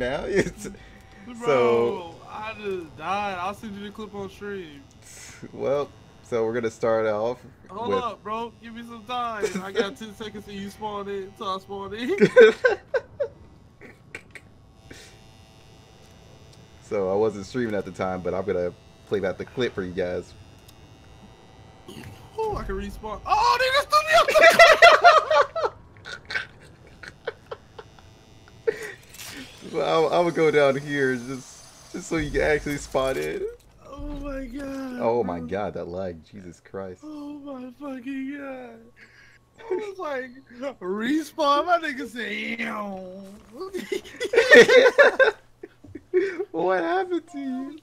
now. It's, Bro, So- I just died. I'll send you the clip on stream. well, so we're gonna start off Hold with. up, bro. Give me some time. I got 10 seconds till you spawn in. Till I spawn in. so I wasn't streaming at the time, but I'm gonna play back the clip for you guys. Oh, I can respawn. Oh, they just threw me up. Well, I'm, I'm gonna go down here just just so you can actually spot it. oh my god. Oh my god, that lag! Jesus Christ! Oh my fucking god. I was like, respawn. My nigga said, what happened to you?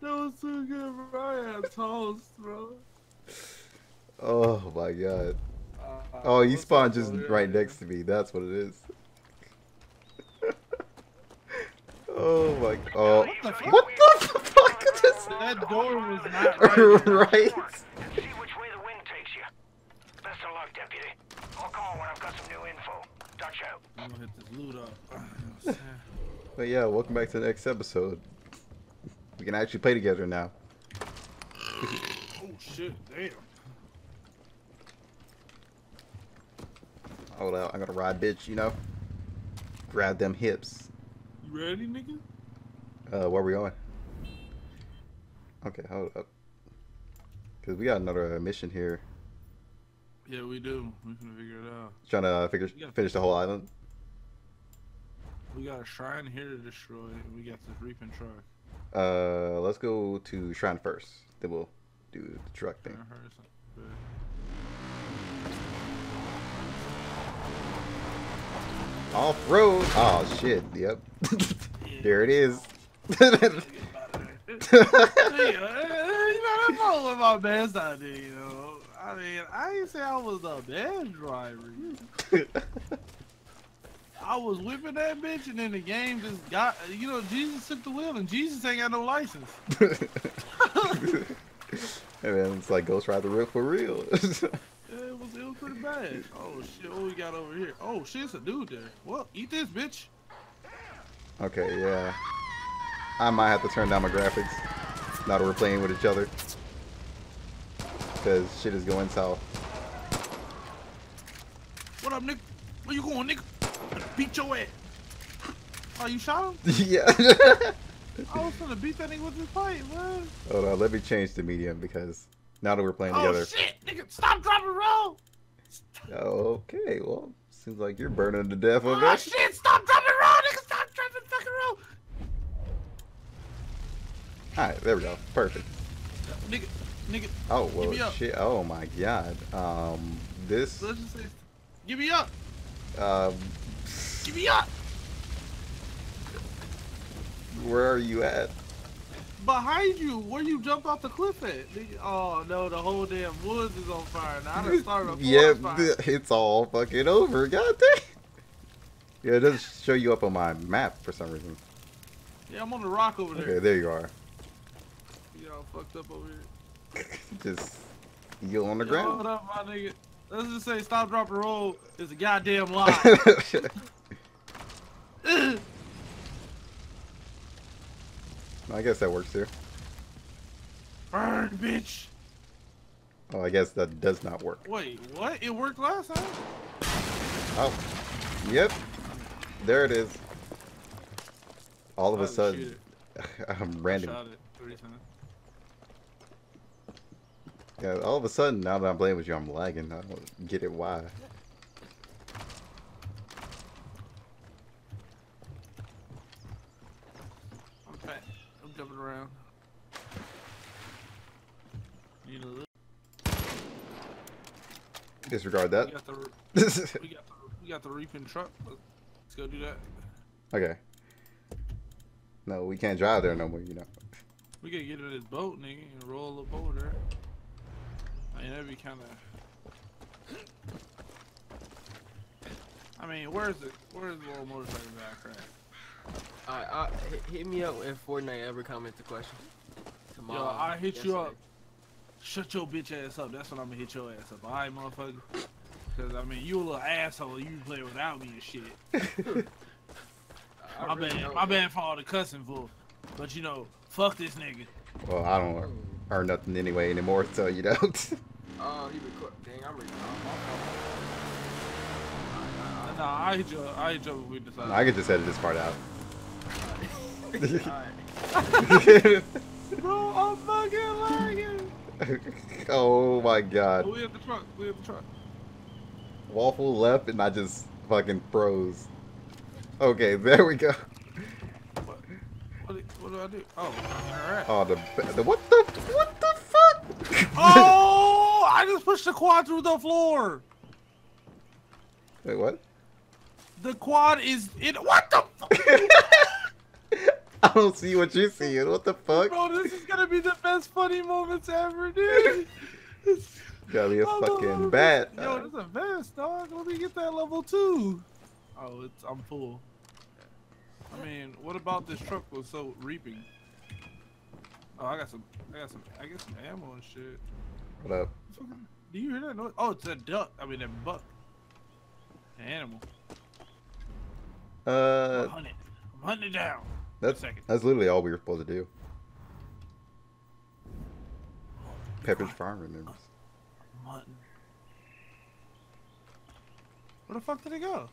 That was so good, bro. I had toast, bro. Oh my god! Uh, Oh, you spawned just right next to me. That's what it is. Oh my! Oh, What the fuck? what the fuck is this? That door was not right. right? See which way the wind takes you. Best of luck, deputy. I'll call when I've got some new info. Dutch out. I'm gonna hit this loot up. But yeah, welcome back to the next episode. We can actually play together now. oh shit, damn. Hold out, I'm gonna ride, bitch. You know, grab them hips. You ready, nigga? Uh, where we going? Okay, hold up. Cause we got another mission here. Yeah, we do. We can figure it out. Trying to figure finish the whole island. We got a shrine here to destroy. and We got this reaping truck. Uh, let's go to shrine first. Then we'll do the truck thing. Heard something. Off road. Oh shit. Yep. there it is. Yeah, you know, that's all of my best idea, you know. I mean, I didn't say I was a best driver. I was whipping that bitch, and then the game just got, you know, Jesus took the wheel, and Jesus ain't got no license. and then it's like Ghost Rider real for real. Was, it was pretty bad. Oh shit, what we got over here? Oh shit, it's a dude there. Well, eat this, bitch. okay, yeah. I might have to turn down my graphics now that we're playing with each other. Cause shit is going south. What up, nigga? Where you going, nigga? Beat your ass. Oh, you shot him? yeah. I was gonna beat that nigga with this pipe, man. Hold on, let me change the medium because now that we're playing Oh together. Oh shit, nigga, stop, drop, and roll. Okay, well, seems like you're burning to death over Oh there. shit, stop, drop, and roll, nigga, stop, drop, and fucking roll. Alright, there we go. Perfect. Nigga, nigga, Oh, well, shit. Oh my god. Um, this, let's just say, give me up, um, give me up. where are you at? Behind you, where you jumped off the cliff at? Oh no, the whole damn woods is on fire. Now I done started a Yep, fire. it's all fucking over. God dang. Yeah, it doesn't show you up on my map for some reason. Yeah, I'm on the rock over there. Okay, there you are. You all fucked up over here. Just you on the Yo, ground. what up, my nigga? Let's just say stop, drop, and roll is a goddamn lie. I guess that works here. Burn, bitch. Oh, I guess that does not work. Wait, what? It worked last time? Oh, yep. There it is. All of a sudden, I'm random. Shot it three times. Yeah, all of a sudden, now that I'm playing with you, I'm lagging. I don't get it why. I'm fat. I'm jumping around. You know, Disregard we that. got the we got the we got the reaping truck. Let's go do that. okay. No, we can't drive there no more, you know. We gotta get in this boat, nigga, and roll the little boat there. I mean, that'd be kind of. I mean, where's it? Where's the little motorcycle guy crack? Alright, uh, hit, hit me up if Fortnite ever comments a question. Tomorrow. Yo, I hit you up. Shut your bitch ass up. That's when I'm gonna hit your ass up. Alright, motherfucker? Cause I mean, you a little asshole. You play without me and shit. I My really bad. don't. My bad for all the cussing fool. But you know, fuck this nigga. Well, I don't earn nothing anyway anymore, so you don't. Oh, he record. Dang, I'm recording. Oh, Nah, I hit you. I hit you with this. I could just edit this part out. Alright. Bro, I'm fucking lagging. oh my Oh, god. we have the truck. We have the truck. Waffle left and I just fucking froze. Okay, there we go. What? What do I do? Oh, alright. Oh, the, the what the what the fuck? Oh, I just pushed the quad through the floor. Wait, what? The quad is in. What the fuck? I don't see what you're seeing. What the fuck? Bro, this is gonna be the best funny moments ever, dude. Gotta be a Oh, fucking let me- bat. Yo, this is a vest, dog. Let me get that level two. Oh, it's I'm full. I mean, what about this truck was so reaping? Oh, I got some, I got some, I got some ammo and shit. What up? Do you hear that noise? Oh, it's a duck. I mean, a buck. An animal. Uh, I'm hunting. I'm hunting it down. That's that's literally all we were supposed to do. Pepperidge Farm remembers. I'm. Where the fuck did it go?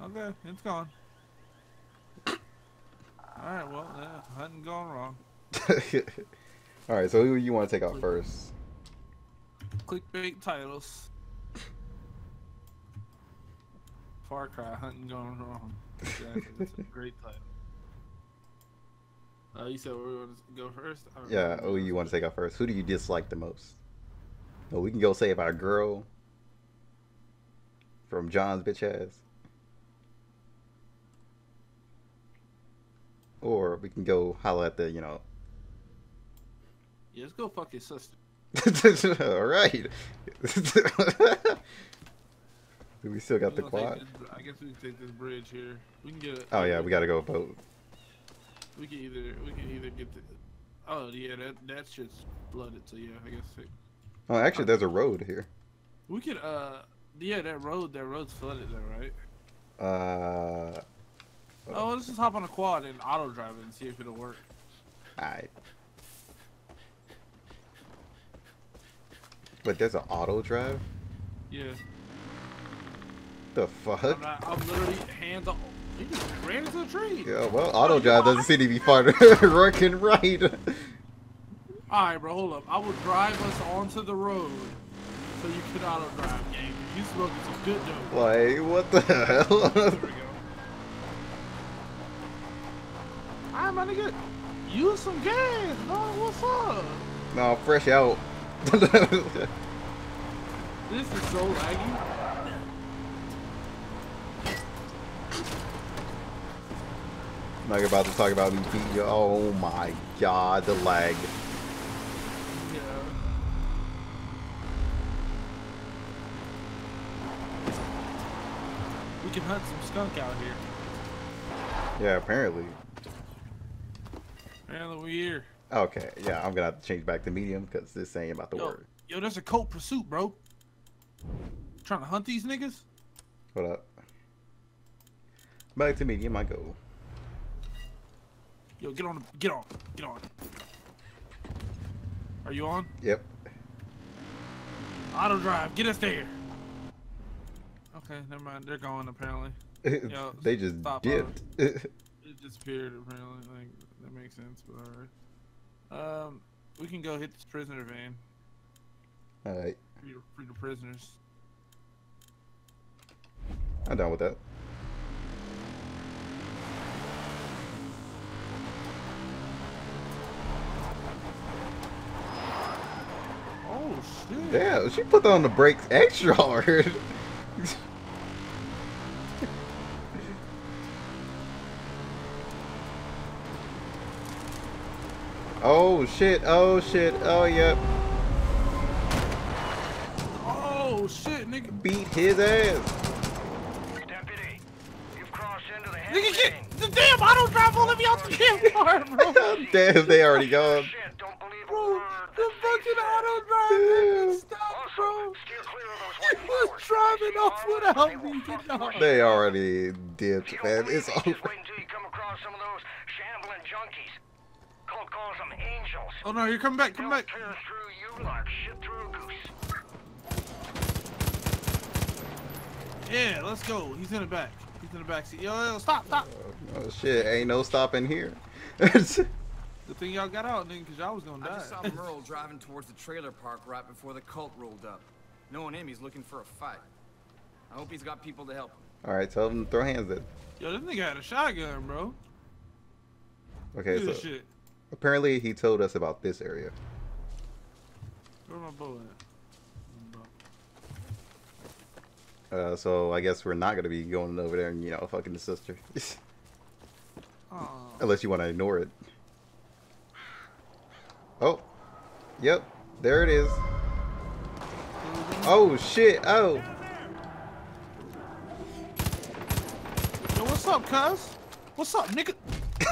Okay, it's gone. Alright, well, yeah, hunting gone wrong. all right, so who you want to take out first? Clickbait titles. Far Cry, hunting gone wrong. Exactly, that's a great title. Uh, you said we were going to go first? Yeah, who you want to take out first? Who do you dislike the most? Well, we can go say about a girl from John's bitch ass. Or we can go holler at the, you know. Yeah, let's go fuck his sister. All right. we still got the quad. this- I guess we can take this bridge here. We can get. A, Oh yeah, we gotta go vote. We can either we can either get the. Oh yeah, that that shit's flooded. So yeah, I guess it, Oh, actually, there's a road here. we could. Uh, yeah, that road that road's flooded though, right? Uh, Oh, let's just hop on a quad and auto drive it and see if it'll work. alright. But there's an auto drive. Yeah. The I'm fuck? not. I'm literally hands on. Just ran into a tree. Yeah, well, auto drive doesn't seem to be far working right. All right, bro. Hold up. I will drive us onto the road so you can auto drive, gang. You smoking some good dope. like, what the hell? There we go. I'm gonna get use some gas, dog. What's up? no, fresh out. This is so laggy. Like about to talk about me beating you. Oh my god, the lag. Yeah. We can hunt some skunk out here. Yeah, apparently. Man, we here. Okay, yeah, I'm gonna have to change back to medium because this ain't about the Yo, word. yo, there's a cold pursuit, bro. Trying to hunt these niggas? What up? Back to medium, I go. Yo, get on, get on, get on. Are you on? Yep. Auto drive, get us there. Okay, never mind. They're going apparently. Yo, they just stop, dipped. It disappeared apparently. Like that makes sense, but alright. Um, we can go hit this prisoner van. Alright, Free, free the prisoners. I'm done with that. Oh shit! Damn, she put on the brakes extra hard. oh shit, oh shit, oh yep. Oh shit, nigga! Beat his ass. Deputy, you've crossed into the Nigga, heavy get the damn auto drive won't let me out the damn car, bro. Damn, they already gone. Shit, don't believe a Bro, word. the that they fucking auto drive stop, bro. steer clear of those was driving off without me. dog. They already dipped, man. It's over. Just wait until you come across some of those shambling junkies. Colt calls them angels. Oh no, you're coming back, come back. tear through you like shit through a goose. Yeah, let's go. He's in the back. He's in the back seat. Yo, yo, stop, stop. Oh shit, ain't no stopping here. Good thing y'all got out, nigga, cause y'all was gonna die. I just saw Merle driving towards the trailer park right before the cult rolled up. Knowing him, he's looking for a fight. I hope he's got people to help him. Alright, tell them to throw hands then. Yo, this nigga had a shotgun, bro. Okay, Look so shit. apparently he told us about this area. Where my bow at? Uh, so I guess we're not gonna be going over there and you know fucking the sister, unless you want to ignore it. Oh, yep, there it is. Oh shit! Oh, Yo, what's up, cuz? What's up, nigga?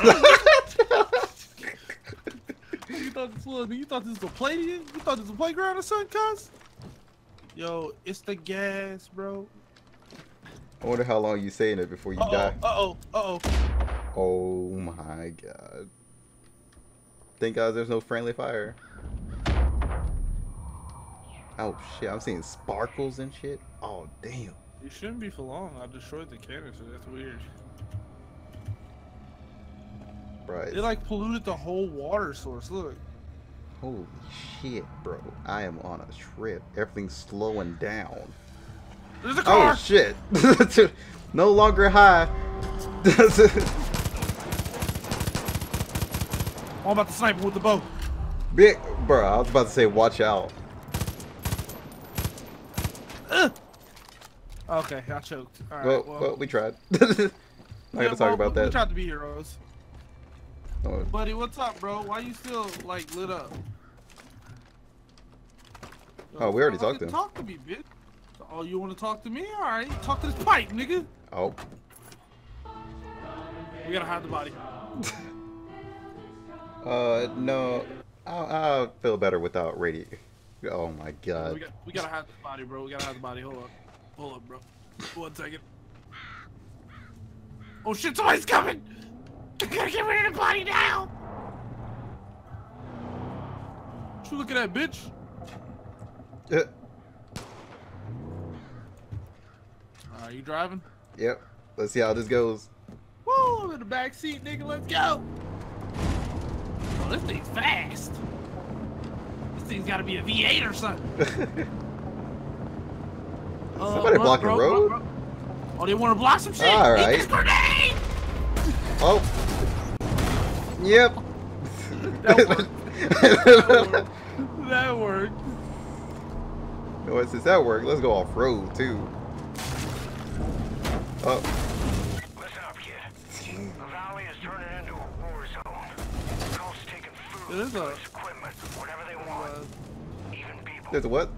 you thought this was you thought this was a play? You thought this was a playground or something, cuz? Yo, it's the gas, bro. I wonder how long you saying it before you Uh oh, die. uh oh, uh oh. Oh my god! Thank God there's no friendly fire. Oh shit! I'm seeing sparkles and shit. Oh damn! It shouldn't be for long. I destroyed the canister. That's weird. Right. It like polluted the whole water source. Look. Holy shit, bro! I am on a trip. Everything's slowing down. There's a oh, car. Oh shit! no longer high. Oh, I'm about to snipe with the bow. Big, bro. I was about to say, watch out. Ugh. Okay, I choked. All right. well, well, well, we tried. Not yeah, gonna talk well, about we, We tried to be heroes. Oh, Buddy, what's up, bro? Why you still like lit up? Oh, we already talked to him. Talk to me, bitch. Oh, you want to talk to me? All right, talk to this pipe, nigga. oh. We gotta hide the body. Uh, no. I'll, I'll feel better without radio. Oh my We, god. got, we gotta hide the body, bro. We gotta hide the body. Hold up. Hold up, bro. One second. Oh shit, somebody's coming! I gotta get rid of the body now! What you looking at, bitch? Uh, Are you driving? yep. Let's see how this goes. Woo! I'm in the back seat, nigga. Let's go. Oh, this thing's fast. This thing's got to be a V8 or something. Uh, Somebody run, blocking bro, road? run, run. Oh, they want to block some shit. All right. Eat this grenade. Oh. Yep. That worked. That worked. Well, since that worked, let's go off road too. Oh, Listen up, kid. The valley is turning into a war zone. Cult's taking food, It is a- goods, equipment, whatever they want. Uh, even people. there's a what?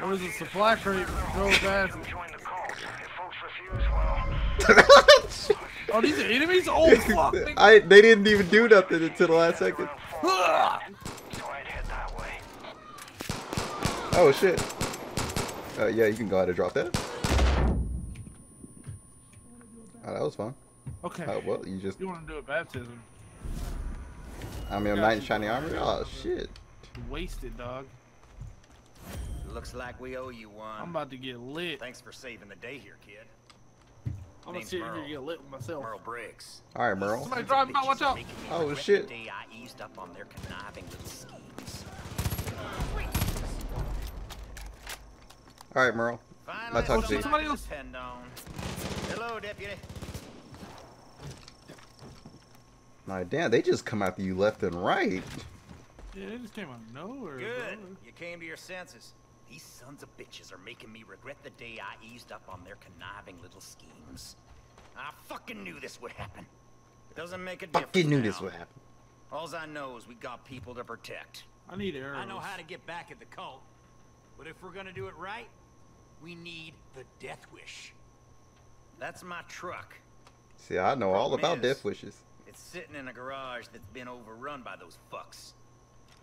What is it? Supply crate drove past. Come join the cult. If folks refuse, well, Oh, these are enemies? Oh, fuck. I they didn't even do nothing until the last second. Ugh. so I'd head that way. Oh shit. Uh, yeah, you can go ahead and drop that. Oh, that was fun. Okay. Oh, well, you just. You want to do a baptism? I mean, Yeah, knight in shiny armor. Oh shit. Wasted, dog. Looks like we owe you one. I'm about to get lit. Thanks for saving the day here, kid. I'm gonna Name's sit here and get lit with myself. Merle Briggs. All right, Merle. Somebody driving by, watch out. Oh, regret the shit. day I eased up on their conniving little schemes. All right, Merle. Finally, talk to you. Somebody somebody else. depend on. Hello, deputy. My damn, they just come after you left and right. Yeah, they just came out of nowhere. Good. Bro. You came to your senses. These sons of bitches are making me regret the day I eased up on their conniving little schemes. I fucking knew this would happen. It doesn't make a difference. I fucking knew this now. would happen. Alls I know is we got people to protect. I need arrows. I know how to get back at the cult. But if we're gonna do it right, we need the Death Wish. That's my truck. See, I know all about is- death wishes. It's sitting in a garage that's been overrun by those fucks.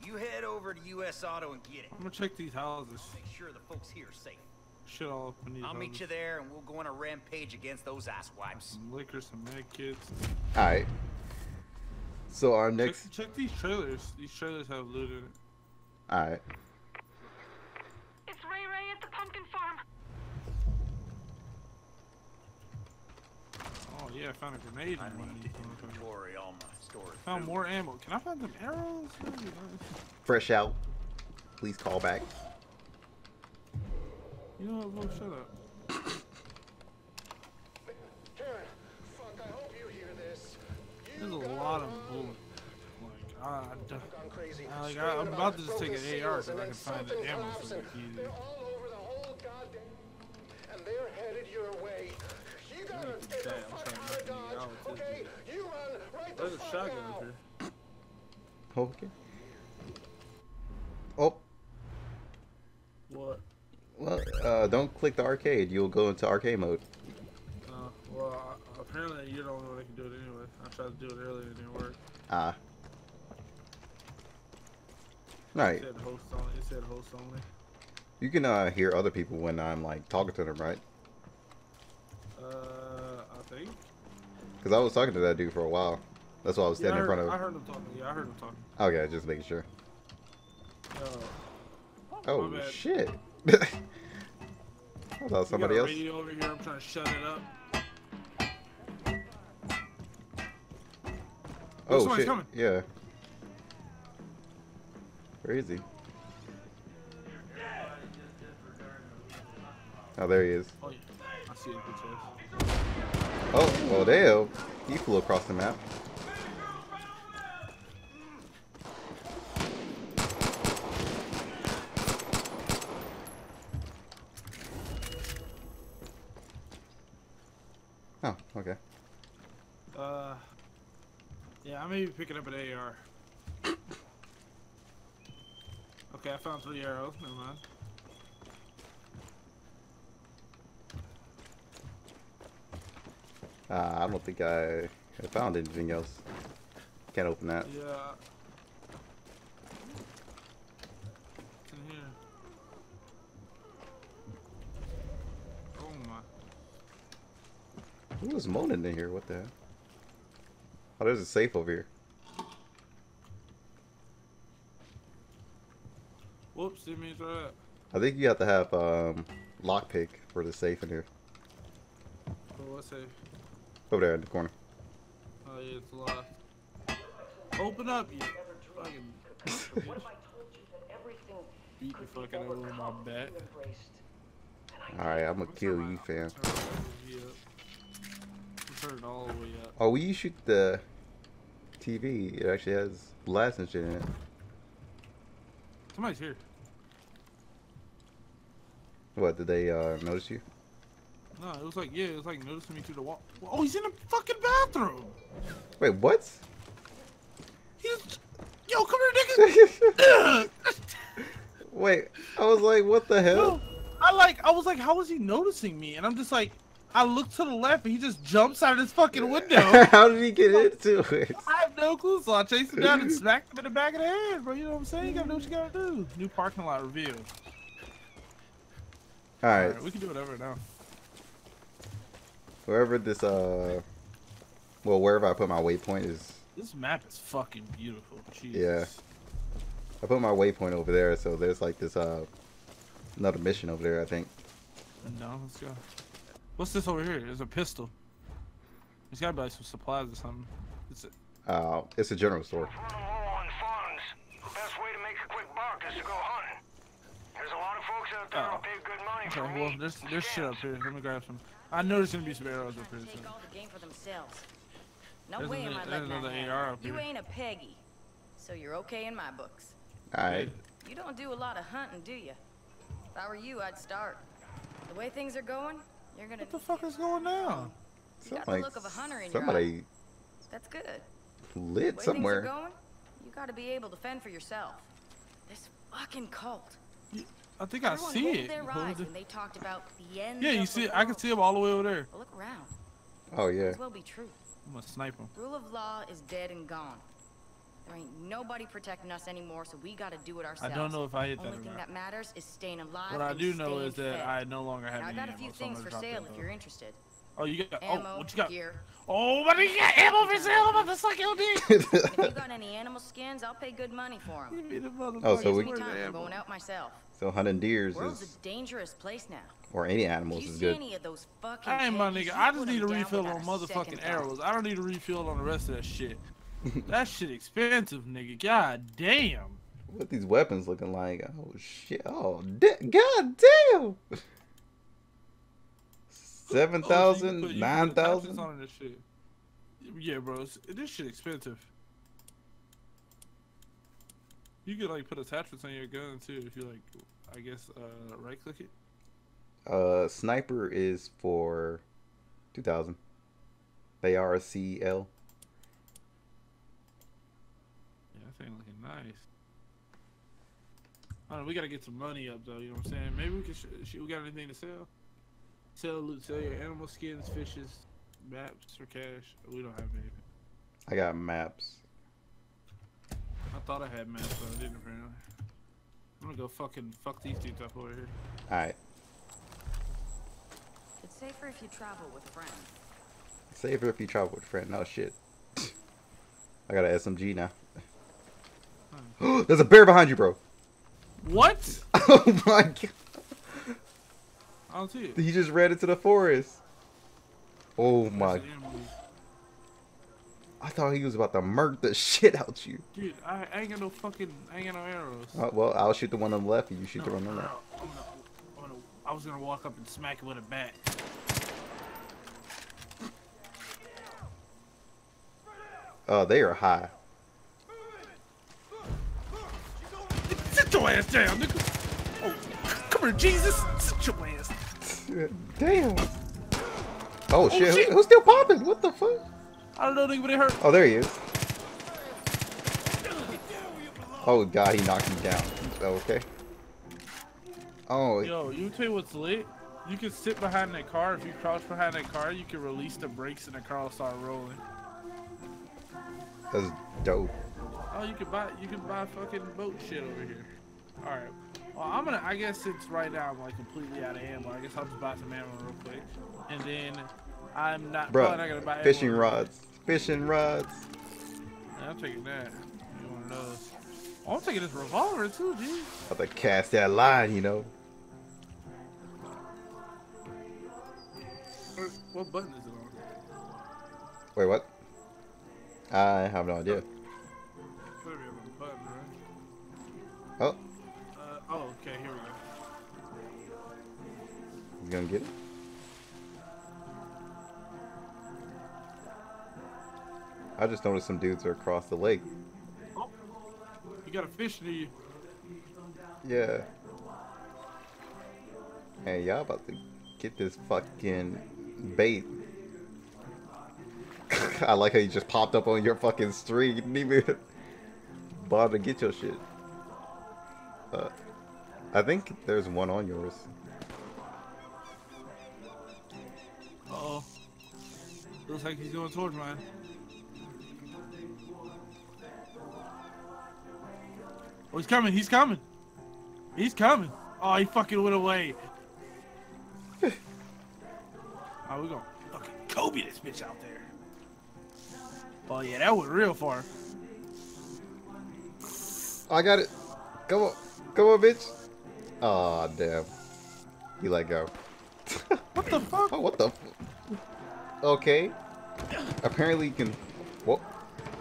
You head over to US Auto and get it. I'm gonna check these houses. Make sure the folks here are safe. shit all up in these. I'll meet you there, and we'll go on a rampage against those asswipes. Some liquor, some med kits. Alright. So our Check, next. check these trailers. These trailers have loot in it. Alright. It's Rae Rae at the pumpkin farm. Oh yeah, I found a grenade I in need to inventory all my storage. Found food. more ammo. Can I find some arrows? Nice. Fresh out. Please call back. You know what? Well, shut up. Fuck, I hope you hear this. There's a lot of bullets. Like, I, I, gone crazy. I- like, Screaming I, I'm about to just take an AR seals so I can find the ammo collapsing. so easy. They're all over the whole goddamn... And they're headed your way. You gotta get the fuck trying out not of to get Dodge, out, too. okay? You run right the There's a shotgun out. here. Okay. Oh, What? well, uh, don't click the arcade. You'll go into arcade mode. Uh, well, apparently you're the only one that can do it anyway. I tried to do it earlier, and it didn't work. Ah. It Alright. said host only. It said host only. You can uh, hear other people when I'm like talking to them, right? Uh, I think. Because I was talking to that dude for a while. That's why I was Yeah, I standing heard, in front of him. I heard him talking. Yeah, I heard him talking. Okay, just making sure. Yo. Oh shit! I thought somebody else. radio over here. I'm trying to shut it up. Oh, oh somebody's shit! coming. Yeah. Where is he? Oh, there he is. Oh yeah, I see it. Chest. Oh, well, damn. He flew across the map. Oh, okay. Uh, yeah, I may be picking up an AR. Okay, I found three arrows. Never mind. Uh, I don't think I found anything else. Can't open that. Yeah. In here. Oh my. Who was moaning in here? What the hell? Oh, there's a safe over here. Whoops, didn't mean throw that. I think you have to have um, lockpick for the safe in here. Oh, what's that? Over there in the corner. Oh yeah, it's locked. Open up, you fucking bitch. Beat the fuck out of her with my bat. Alright, I'm gonna kill you, fam. Turn it all the way up. Oh, will you shoot the TV? It actually has glass and shit in it. Somebody's here. What, did they uh, notice you? No, it was like yeah, it was like noticing me through the wall. Oh, he's in the fucking bathroom. Wait, what? He's yo, come here, nigga. Wait, I was like, what the hell? Yo, I like, I was like, how is he noticing me? And I'm just like, I look to the left and he just jumps out of his fucking window. How did he get into it? I have no clue, so I chased him down and smacked him in the back of the head, bro. You know what I'm saying? You gotta do what you gotta do. New parking lot revealed. Alright, Alright, we can do whatever now. Wherever this, uh, well, wherever I put my waypoint is, This map is fucking beautiful. Jesus. Yeah. I put my waypoint over there, so there's like this, uh, another mission over there, I think. No, let's go. What's this over here? There's a pistol. There's gotta be like some supplies or something. It's a, Uh, it's a general store. Running low on funds. The best way to make a quick buck is to go hunting. There's a lot of folks out there who'll Oh. good money okay, well, there's there's shit up here. Let me grab some. I know there's gonna be some arrows up here. Take all the game for themselves. No There's way am I letting that another happen. AR up You ain't a Peggy, so you're okay in my books. Alright. You don't do a lot of hunting, do you? If I were you, I'd start. The way things are going, you're gonna. What the fuck is going on? You got Sound the look of a hunter in your somebody That's good. The lit way somewhere. things are going, you gotta be able to fend for yourself. This fucking cult. I think I see it. their Hold eyes it. when they talked about the end. Yeah, you see it. I can see him all the way over there. But look around. Oh, yeah. as well be true. I'm gonna snipe him. Rule of law is dead and gone. There ain't nobody protecting us anymore, so we gotta do it ourselves. I don't know if I hit that Only thing that matters is staying alive. What I do know staying is that fed. I no longer have Now, I any got a ammo, few so I'm things gonna for sale if you're interested. Oh, you got. Oh, ammo, oh, what you got? gear. Oh, what do you got? Ammo for sale? I'm about to suck your dick. if you got any animal skins, I'll pay good money for them. Give me the Oh, so we- Give me Where's the time. I'm going out myself. So hunting deers World's is, a dangerous place now. or any animals you is good. any of those fucking I ain't my nigga. I just need a 'em down refill on motherfucking arrows. I don't need a refill on the rest of that shit. that shit expensive, nigga. God damn. What these weapons looking like? Oh shit! Oh, da- god damn! Seven Oh, so you can thousand, put- you can nine put attachments thousand. on this shit. Yeah, bro. This shit expensive. You could like put attachments on your gun too if you like. I guess uh, right click it. Uh, sniper is for two thousand. They are a CL. Yeah, that thing looking nice. I don't know, we gotta get some money up though. You know what I'm saying? Maybe we can. Sh- sh- we got anything to sell? Sell loot, sell your animal skins, fishes, maps, or cash. We don't have anything. I got maps. I thought I had maps, but I didn't apparently. I'm gonna go fucking fuck these dudes up over here. All right, It's safer if you travel with a friends. safer if you travel with a friend. No oh, shit. I got an SMG now. There's a bear behind you, bro. What? Oh my god! I don't see it. He just ran into the forest. Oh my! That's an animal. I thought he was about to murk the shit out you. Dude, I, I ain't got no fucking, I ain't got no arrows. Uh, well, I'll shoot the one on the left, and you shoot No, the one on the right. I'm gonna, I'm gonna, I was gonna walk up and smack it with a bat. Oh, they are high. Sit your ass down, nigga. Oh, come here, Jesus. Sit your ass. Damn. Oh, shit. shit. Who's still popping? What the fuck? I don't know, it hurt. Oh, there he is. Oh god, he knocked me down. Okay. Oh, Yo, you tell you what's lit? You can sit behind that car. If you crouch behind that car, you can release the brakes and the car will start rolling. that's dope. Oh, you can buy you can buy fucking boat shit over here. All right. Well, I'm gonna. I guess since right now I'm like completely out of ammo, I guess I'll just buy some ammo real quick, and then I'm not Bro, not gonna buy Bruh, ammo fishing rods. Fishing rods. I'm taking that. You one of those. Oh, I'm taking this revolver too, dude. About to cast that line, you know. What- button is it on? Wait, what? I have no idea. Better be on the button, right? Oh, Uh, oh, okay. Here we go. you gonna get it? I just noticed some dudes are across the lake. Oh, you got a fish near you. Yeah. Hey, y'all about to get this fucking bait. I like how you just popped up on your fucking street. You didn't even bother to get your shit. Uh, I think there's one on yours. Uh oh. Looks like he's going towards mine. Oh, he's coming. He's coming. He's coming. Oh, he fucking went away. oh, we're gonna fucking Kobe this bitch out there. Oh, yeah, that went real far. I got it. Come on. Come on, bitch. Aw, damn. You let go. What the fuck? Oh, what the? Okay. Apparently you can. Whoa.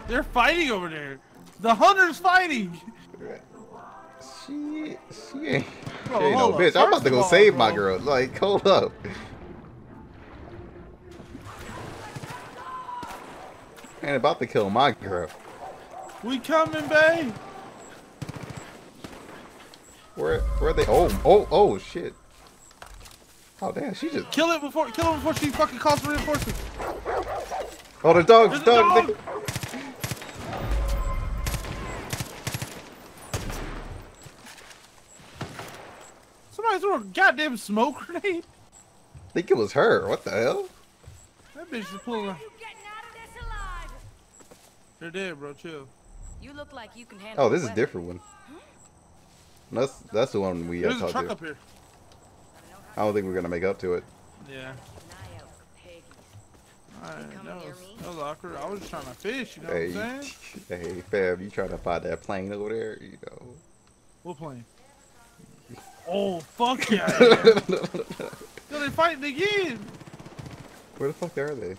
They're fighting over there. The hunter's fighting. She, she ain't, she ain't no bitch. I'm about to go save my girl. Like, hold up. And about to kill my girl. We coming, babe. Where, where are they? Oh, oh, oh, shit. Oh, damn, she just. Kill it before, kill it before she fucking calls for reinforcements. Oh, the dog, There's a dog. dog. Somebody threw a goddamn smoke grenade. I think it was her. What the hell? That bitch is pulling. You getting out of this alive? They're dead, bro. Chill. You look like you can handle Oh, this is a different one. That's that's the one we uh, There's a talked truck to. up here. I don't think we're gonna make up to it. Yeah. Alright, come that near was, that was awkward. I was just trying to fish, you know Hey, what I'm saying? hey, fam, you trying to find that plane over there? You know. What plane? Oh, fuck yeah. Yo, they fighting again. Where the fuck are they?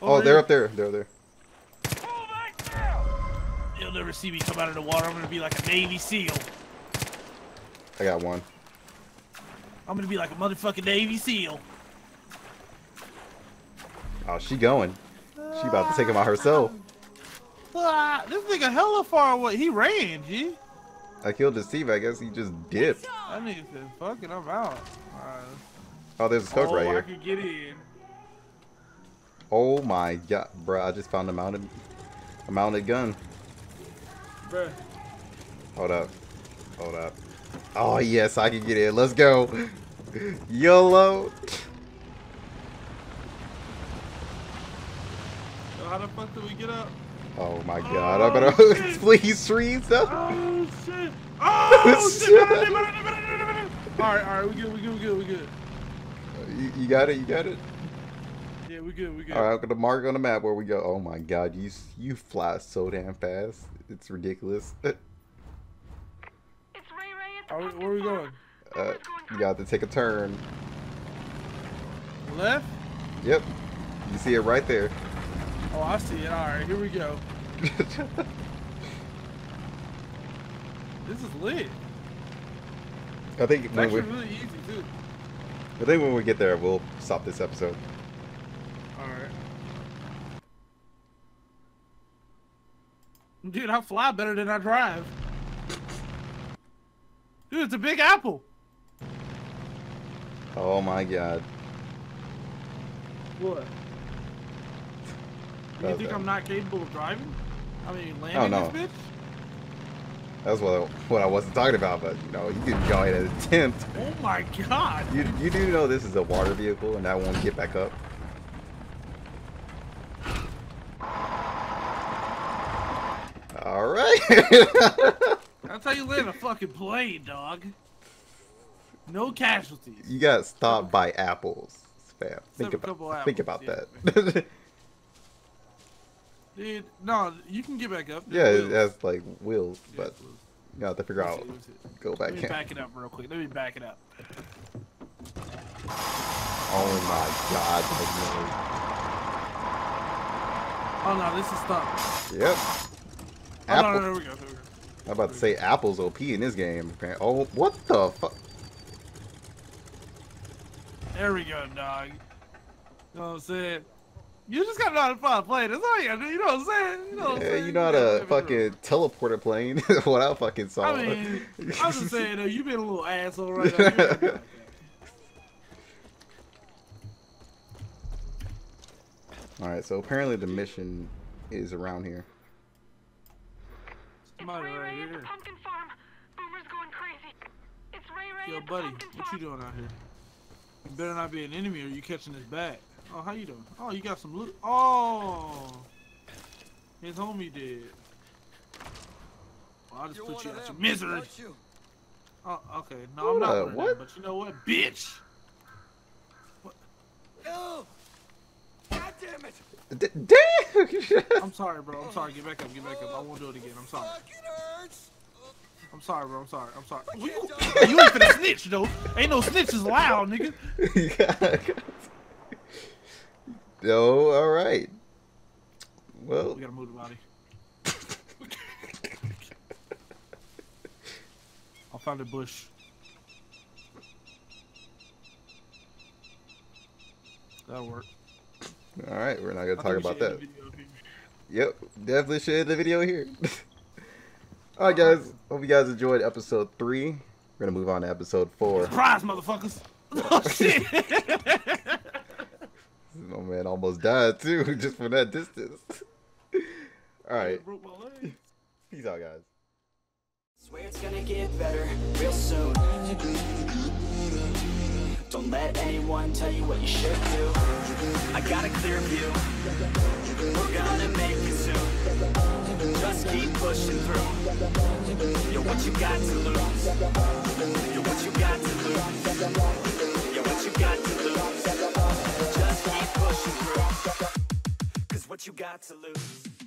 Oh, they're up there. They're up there. You'll never see me come out of the water. I'm gonna be like a Navy SEAL. I got one. I'm gonna be like a motherfucking Navy SEAL. Oh, she going. She about to take him out herself. Ah, this nigga hella far away. He ran, G. I killed the Steve. I guess he just dipped. That nigga said, fuck it, I'm out. Oh, there's a scope oh, right I here. I could get in. Oh my god, bro! I just found a mounted, a mounted gun. Bruh. Hold up, hold up. Oh yes, I can get in. Let's go. YOLO. Yo, how the fuck do we get up? Oh my god, I Oh, better shit. flee streets though. Oh shit! Oh shit! Alright, alright, we good, we good, we good, we good. You, you got it, you got it. Yeah, we good, we good. All right, I'm gonna mark on the map where we go. Oh my god, you you fly so damn fast. It's ridiculous. It's Are we, where we going? Uh, you got to take a turn. Left? Yep, you see it right there. Oh, I see it. Alright, here we go. This is lit. I think It's when actually we, really easy too. I think when we get there, we'll stop this episode. Alright. Dude, I fly better than I drive. Dude, it's a big apple. Oh my god. What? You think I'm not capable of driving? I mean, Oh, landing no. this bitch? That's what I, what I wasn't talking about, but you know, you can go ahead and attempt. Oh my god. You you do know this is a water vehicle, and that won't get back up. All right. That's how you land a fucking plane, dog. No casualties. you got stopped by apples, fam. Think Except about think apples, about yeah. that. Dude, no, you can get back up. yeah, There's it has like wheels, but you have to figure out. Go Let back me in. back it up real quick. Let me back it up. Oh my god. Oh no, this is stuck. Yep. Oh no, no, Apple. there we go, there we go. I'm about to say apples OP in this game. Oh, what the fuck? There we go, dog. You know what I'm saying? You just gotta know how to fly a plane. That's all you gotta do. You know what I'm saying? You know what Yeah, saying? you know how gotta to live it fucking teleport a plane. what I fucking saw. I mean, I'm just saying though, you been a little asshole right now. You ain't good. All right, so apparently the mission is around here. Somebody right here. Pumpkin farm. Boomer's going crazy. It's Rae Rae Yo, at the buddy, pumpkin what you doing out here? You better not be an enemy or you catching his back. Oh, how you doing? Oh, you got some loot. Oh, his homie did. Well, I'll just put you out your misery. Oh, okay. No, I'm not Uh, one of them, what? But you know what, bitch? No! God damn it! D- damn! I'm sorry, bro. I'm sorry. Get back up. Get back up. I won't do it again. I'm sorry. I'm sorry, bro. I'm sorry. I'm sorry. You, you ain't finna snitch, though. Ain't no snitches allowed, nigga. no, all right. Well, We gotta move the body. I'll find a bush. That'll work. all right. We're not gonna I talk about that. the video here. Yep, definitely should end the video here. all right, guys. Hope you guys enjoyed episode three. We're gonna move on to episode four. Surprise, motherfuckers! Oh shit! Oh man, almost died too, just from that distance. All right, Broke my leg. peace out, guys. Swear it's gonna get better real soon. Don't let anyone tell you what you should do. I got a clear view. We're gonna make it soon. Just keep pushing. Through. You're what you got to lose? Yeah, what you got to lose? Yeah, what you got to lose? Cause what you got to lose?